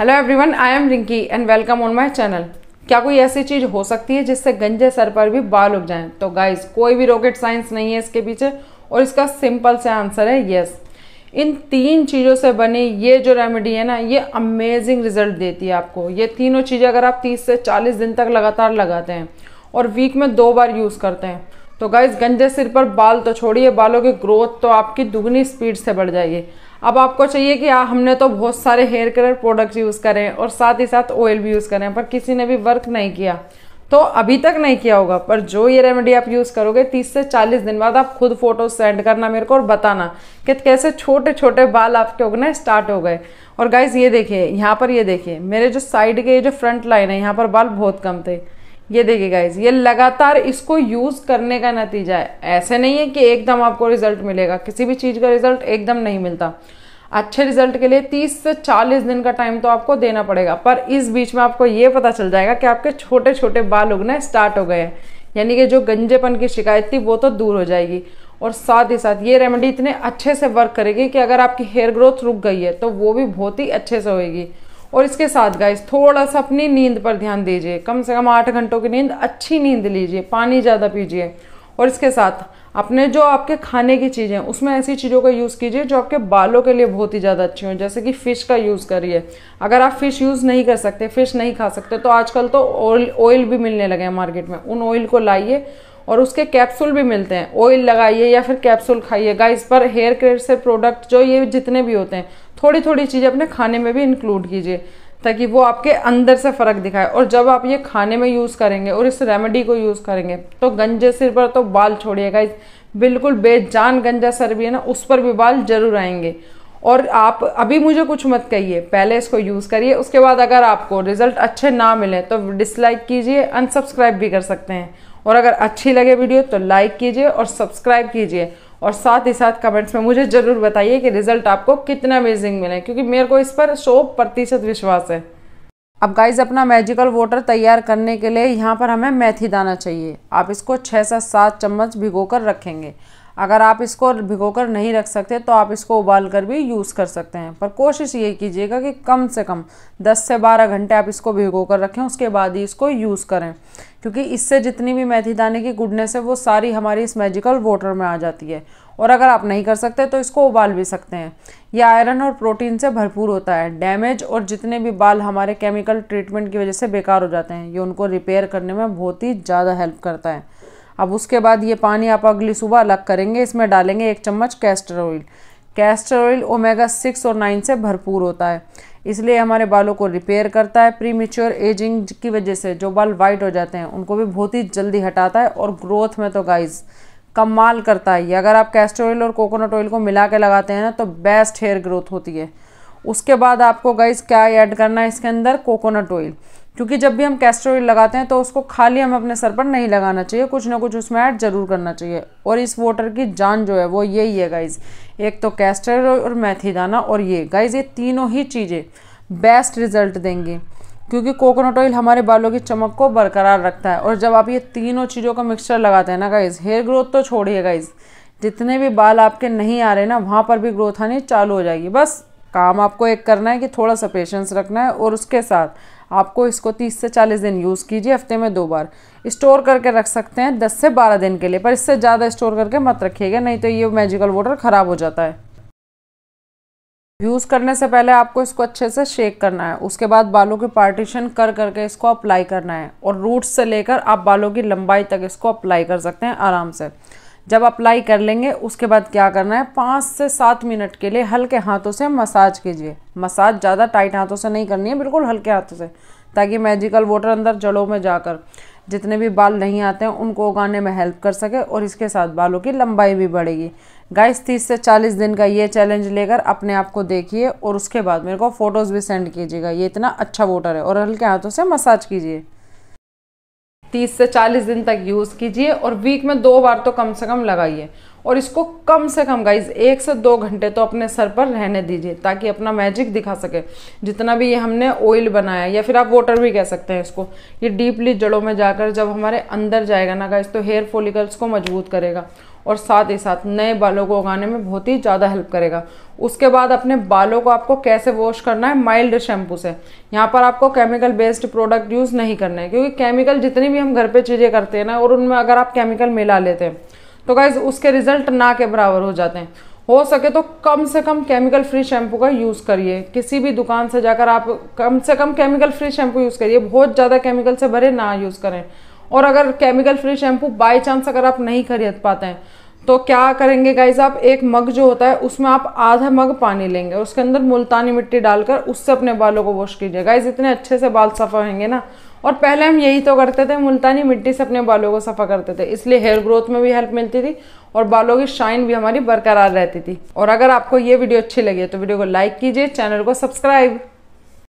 Hello everyone I am Rinky and welcome on my channel क्या कोई ऐसी चीज़ हो सकती है जिससे गंजे सर पर भी बाल उग जाएँ? तो गाइस कोई भी रॉकेट साइंस नहीं है इसके पीछे और इसका सिंपल से आंसर है यस इन तीन चीज़ों से बनी ये जो रेमेडी है ना, ये अमेजिंग रिज़ल्ट देती है आपको। ये तीनों चीज़ें अगर आप 30 से 40 दिन तक लगातार लगाते हैं और वीक में दो बार यूज़ करते हैं तो गाइज़ गंजे सिर पर बाल तो छोड़िए, बालों की ग्रोथ तो आपकी दुगनी स्पीड से बढ़ जाएगी। अब आपको चाहिए कि आ, हमने तो बहुत सारे हेयर कलर प्रोडक्ट्स यूज़ करें और साथ ही साथ ऑयल भी यूज़ करें पर किसी ने भी वर्क नहीं किया। तो अभी तक नहीं किया होगा पर जो ये रेमेडी आप यूज़ करोगे 30 से 40 दिन बाद आप खुद फ़ोटो सेंड करना मेरे को और बताना कि कैसे छोटे छोटे बाल आपके उगने स्टार्ट हो गए। और गाइज़ ये देखिए यहाँ पर ये देखिए मेरे जो साइड के ये जो फ्रंट लाइन है यहाँ पर बाल बहुत कम थे। ये देखिए गाइज़ ये लगातार इसको यूज़ करने का नतीजा है। ऐसे नहीं है कि एकदम आपको रिज़ल्ट मिलेगा किसी भी चीज़ का रिज़ल्ट एकदम नहीं मिलता। अच्छे रिज़ल्ट के लिए 30 से 40 दिन का टाइम तो आपको देना पड़ेगा। पर इस बीच में आपको ये पता चल जाएगा कि आपके छोटे छोटे बाल उगने स्टार्ट हो गए हैं। यानी कि जो गंजेपन की शिकायत थी, वो तो दूर हो जाएगी। और साथ ही साथ ये रेमेडी इतने अच्छे से वर्क करेगी कि अगर आपकी हेयर ग्रोथ रुक गई है तो वो भी बहुत ही अच्छे से होएगी। और इसके साथ गाइस थोड़ा सा अपनी नींद पर ध्यान दीजिए। कम से कम आठ घंटों की नींद अच्छी नींद लीजिए, पानी ज़्यादा पीजिए। और इसके साथ अपने जो आपके खाने की चीज़ें उसमें ऐसी चीज़ों का यूज़ कीजिए जो आपके बालों के लिए बहुत ही ज़्यादा अच्छी हो। जैसे कि फ़िश का यूज़ करिए। अगर आप फ़िश यूज़ नहीं कर सकते फ़िश नहीं खा सकते तो आजकल तो ऑयल ऑयल भी मिलने लगे हैं मार्केट में। उन ऑयल को लाइए और उसके कैप्सूल भी मिलते हैं। ऑयल लगाइए या फिर कैप्सूल खाइए। गाइस पर हेयर केयर से प्रोडक्ट जो ये जितने भी होते हैं थोड़ी थोड़ी चीज़ें अपने खाने में भी इंक्लूड कीजिए। ताकि वो आपके अंदर से फ़र्क दिखाए। और जब आप ये खाने में यूज़ करेंगे और इस रेमेडी को यूज़ करेंगे तो गंजे सिर पर तो बाल छोड़िएगा इस बिल्कुल बेजान गंजा सर भी है ना, उस पर भी बाल ज़रूर आएँगे। और आप अभी मुझे कुछ मत कहिए, पहले इसको यूज़ करिए, उसके बाद अगर आपको रिज़ल्ट अच्छे ना मिले तो डिसलाइक कीजिए अनसब्सक्राइब भी कर सकते हैं। और अगर अच्छी लगे वीडियो तो लाइक कीजिए और सब्सक्राइब कीजिए। और साथ ही साथ कमेंट्स में मुझे ज़रूर बताइए कि रिज़ल्ट आपको कितना अमेजिंग मिले, क्योंकि मेरे को इस पर सौ प्रतिशत विश्वास है। अब गाइज़ अपना मैजिकल वाटर तैयार करने के लिए यहाँ पर हमें मेथी दाना चाहिए। आप इसको छः से सात चम्मच भिगो कर रखेंगे। अगर आप इसको भिगोकर नहीं रख सकते तो आप इसको उबाल कर भी यूज़ कर सकते हैं। पर कोशिश ये कीजिएगा कि कम से कम 10 से 12 घंटे आप इसको भिगो कर रखें, उसके बाद ही इसको यूज़ करें। क्योंकि इससे जितनी भी मेथी दाने की गुडनेस है, वो सारी हमारी इस मैजिकल वाटर में आ जाती है। और अगर आप नहीं कर सकते तो इसको उबाल भी सकते हैं। यह आयरन और प्रोटीन से भरपूर होता है। डैमेज और जितने भी बाल हमारे केमिकल ट्रीटमेंट की वजह से बेकार हो जाते हैं, ये उनको रिपेयर करने में बहुत ही ज़्यादा हेल्प करता है। अब उसके बाद ये पानी आप अगली सुबह अलग करेंगे, इसमें डालेंगे एक चम्मच castor oil castor oil omega six और नाइन से भरपूर होता है। इसलिए हमारे बालों को रिपेयर करता है। प्री एजिंग की वजह से जो बाल वाइट हो जाते हैं, उनको भी बहुत ही जल्दी हटाता है और ग्रोथ में तो गाइज़ कमाल करता है अगर आप कैस्टर ऑयल और कोकोनट ऑयल को मिला के लगाते हैं ना तो बेस्ट हेयर ग्रोथ होती है। उसके बाद आपको गाइज़ क्या ऐड करना है इसके अंदर? कोकोनट ऑयल क्योंकि जब भी हम कैस्टर ऑयल लगाते हैं तो उसको खाली हमें अपने सर पर नहीं लगाना चाहिए, कुछ ना कुछ उसमें ऐड ज़रूर करना चाहिए। और इस वाटर की जान जो है वो यही है गाइज़ एक तो कैस्टर ऑयल और मेथी दाना और ये। गाइज़ ये तीनों ही चीज़ें बेस्ट रिज़ल्ट देंगी। क्योंकि कोकोनट ऑयल हमारे बालों की चमक को बरकरार रखता है। और जब आप ये तीनों चीज़ों का मिक्सचर लगाते हैं ना गाइज़ हेयर ग्रोथ तो छोड़िए गाइज़ जितने भी बाल आपके नहीं आ रहे ना, वहाँ पर भी ग्रोथ आनी चालू हो जाएगी। बस काम आपको एक करना है कि थोड़ा सा पेशेंस रखना है और उसके साथ आपको इसको 30 से 40 दिन यूज़ कीजिए, हफ़्ते में दो बार। स्टोर करके रख सकते हैं 10 से 12 दिन के लिए, पर इससे ज़्यादा स्टोर करके मत रखिएगा, नहीं तो ये मैजिकल वाटर ख़राब हो जाता है। यूज़ करने से पहले आपको इसको अच्छे से शेक करना है। उसके बाद बालों की पार्टीशन कर करके इसको अप्लाई करना है और रूट्स से लेकर आप बालों की लंबाई तक इसको अप्लाई कर सकते हैं आराम से। जब अप्लाई कर लेंगे, उसके बाद क्या करना है? पाँच से सात मिनट के लिए हल्के हाथों से मसाज कीजिए। मसाज ज़्यादा टाइट हाथों से नहीं करनी है, बिल्कुल हल्के हाथों से, ताकि मैजिकल वाटर अंदर जड़ों में जाकर जितने भी बाल नहीं आते हैं, उनको उगाने में हेल्प कर सके और इसके साथ बालों की लंबाई भी बढ़ेगी। गाइस तीस से चालीस दिन का ये चैलेंज लेकर अपने आप को देखिए और उसके बाद मेरे को फ़ोटोज़ भी सेंड कीजिएगा। ये इतना अच्छा वोटर है और हल्के हाथों से मसाज कीजिए। तीस से चालीस दिन तक यूज़ कीजिए और वीक में दो बार तो कम से कम लगाइए। और इसको कम से कम गाइज़ एक से दो घंटे तो अपने सर पर रहने दीजिए ताकि अपना मैजिक दिखा सके। जितना भी ये हमने ऑयल बनाया, या फिर आप वाटर भी कह सकते हैं इसको, ये डीपली जड़ों में जाकर जब हमारे अंदर जाएगा ना गाइज़ तो हेयर फॉलिकल्स को मज़बूत करेगा और साथ ही साथ नए बालों को उगाने में बहुत ही ज़्यादा हेल्प करेगा। उसके बाद अपने बालों को आपको कैसे वॉश करना है? माइल्ड शैम्पू से। यहाँ पर आपको केमिकल बेस्ड प्रोडक्ट यूज़ नहीं करना है, क्योंकि केमिकल जितनी भी हम घर पे चीज़ें करते हैं ना, और उनमें अगर आप केमिकल मिला लेते हैं तो गाइज़ उसके रिज़ल्ट ना के बराबर हो जाते हैं। हो सके तो कम से कम केमिकल फ्री शैम्पू का यूज़ करिए। किसी भी दुकान से जाकर आप कम से कम केमिकल फ्री शैम्पू यूज़ करिए। बहुत ज़्यादा केमिकल से भरे ना यूज़ करें। और अगर chemical free shampoo by chance अगर आप नहीं खरीद पाते हैं तो क्या करेंगे गाइज़ आप? एक मग जो होता है, उसमें आप आधा मग पानी लेंगे उसके अंदर मुल्तानी मिट्टी डालकर उससे अपने बालों को वॉश कीजिए। गाइज़ इतने अच्छे से बाल सफ़ा होंगे ना। और पहले हम यही तो करते थे, मुल्तानी मिट्टी से अपने बालों को सफ़ा करते थे। इसलिए हेयर ग्रोथ में भी हेल्प मिलती थी और बालों की शाइन भी हमारी बरकरार रहती थी। और अगर आपको ये वीडियो अच्छी लगी तो वीडियो को लाइक कीजिए चैनल को सब्सक्राइब